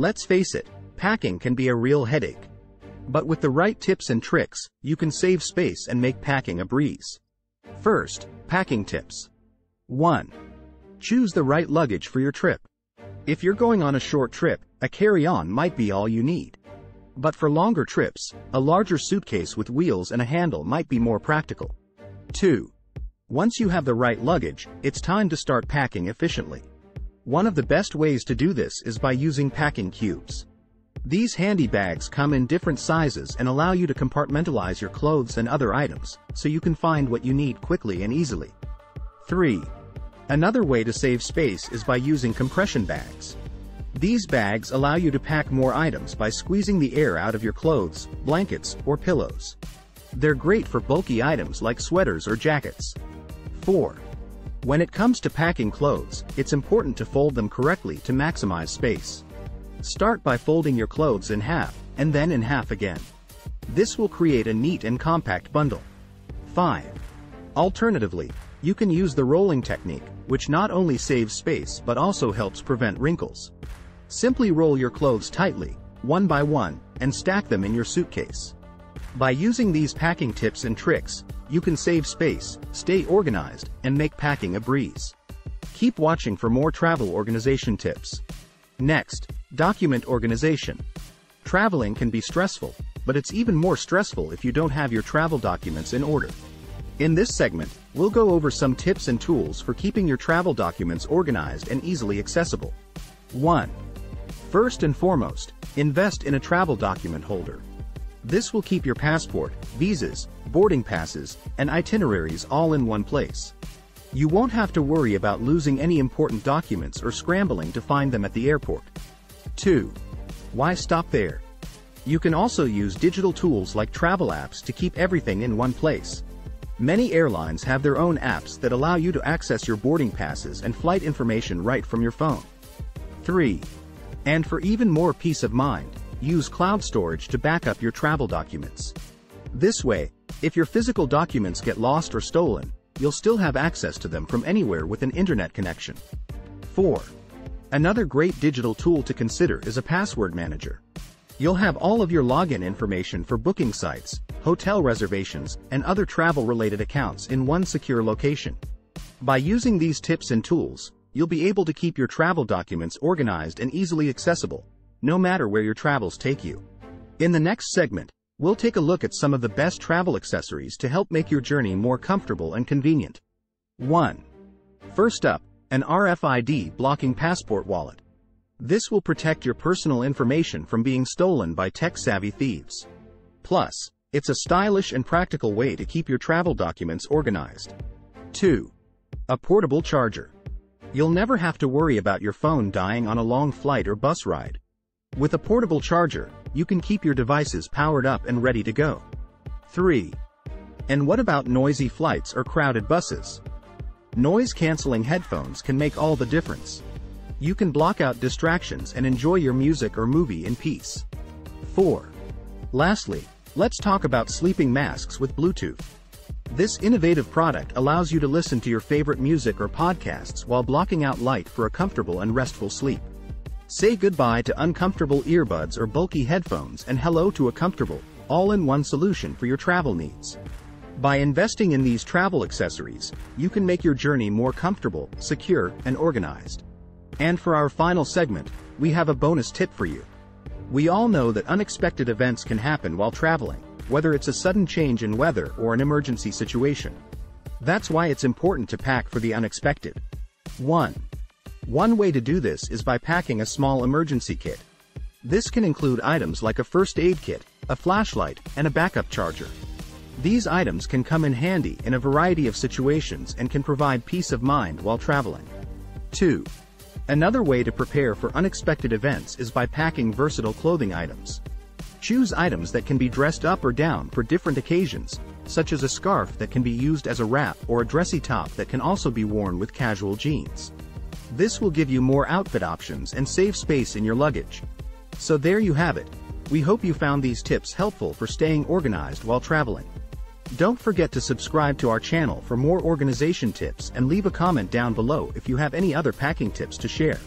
Let's face it, packing can be a real headache. But with the right tips and tricks, you can save space and make packing a breeze. First, packing tips. 1. Choose the right luggage for your trip. If you're going on a short trip, a carry-on might be all you need. But for longer trips, a larger suitcase with wheels and a handle might be more practical. 2. Once you have the right luggage, it's time to start packing efficiently. One of the best ways to do this is by using packing cubes. These handy bags come in different sizes and allow you to compartmentalize your clothes and other items, so you can find what you need quickly and easily. 3. Another way to save space is by using compression bags. These bags allow you to pack more items by squeezing the air out of your clothes, blankets, or pillows. They're great for bulky items like sweaters or jackets. 4. When it comes to packing clothes, it's important to fold them correctly to maximize space. Start by folding your clothes in half, and then in half again. This will create a neat and compact bundle. 5. Alternatively, you can use the rolling technique, which not only saves space but also helps prevent wrinkles. Simply roll your clothes tightly, one by one, and stack them in your suitcase. By using these packing tips and tricks, you can save space, stay organized, and make packing a breeze. Keep watching for more travel organization tips. Next, document organization. Traveling can be stressful, but it's even more stressful if you don't have your travel documents in order. In this segment, we'll go over some tips and tools for keeping your travel documents organized and easily accessible. 1. First and foremost, invest in a travel document holder. This will keep your passport, visas, boarding passes, and itineraries all in one place. You won't have to worry about losing any important documents or scrambling to find them at the airport. 2. Why stop there? You can also use digital tools like travel apps to keep everything in one place. Many airlines have their own apps that allow you to access your boarding passes and flight information right from your phone. 3. And for even more peace of mind, use cloud storage to back up your travel documents. This way, if your physical documents get lost or stolen, you'll still have access to them from anywhere with an internet connection. 4. Another great digital tool to consider is a password manager. You'll have all of your login information for booking sites, hotel reservations, and other travel-related accounts in one secure location. By using these tips and tools, you'll be able to keep your travel documents organized and easily accessible, no matter where your travels take you. In the next segment, we'll take a look at some of the best travel accessories to help make your journey more comfortable and convenient. 1. First up, an RFID blocking passport wallet. This will protect your personal information from being stolen by tech-savvy thieves. Plus, it's a stylish and practical way to keep your travel documents organized. 2. A portable charger. You'll never have to worry about your phone dying on a long flight or bus ride. With a portable charger, you can keep your devices powered up and ready to go. 3. And what about noisy flights or crowded buses? Noise-canceling headphones can make all the difference. You can block out distractions and enjoy your music or movie in peace. 4. Lastly, Let's talk about sleeping masks with Bluetooth. This innovative product allows you to listen to your favorite music or podcasts while blocking out light for a comfortable and restful sleep. Say goodbye to uncomfortable earbuds or bulky headphones and hello to a comfortable, all-in-one solution for your travel needs. By investing in these travel accessories, you can make your journey more comfortable, secure, and organized. And for our final segment, we have a bonus tip for you. We all know that unexpected events can happen while traveling, whether it's a sudden change in weather or an emergency situation. That's why it's important to pack for the unexpected. 1. One way to do this is by packing a small emergency kit. This can include items like a first aid kit, a flashlight, and a backup charger. These items can come in handy in a variety of situations and can provide peace of mind while traveling. 2. Another way to prepare for unexpected events is by packing versatile clothing items. Choose items that can be dressed up or down for different occasions, such as a scarf that can be used as a wrap or a dressy top that can also be worn with casual jeans. This will give you more outfit options and save space in your luggage. So there you have it. We hope you found these tips helpful for staying organized while traveling. Don't forget to subscribe to our channel for more organization tips and leave a comment down below if you have any other packing tips to share.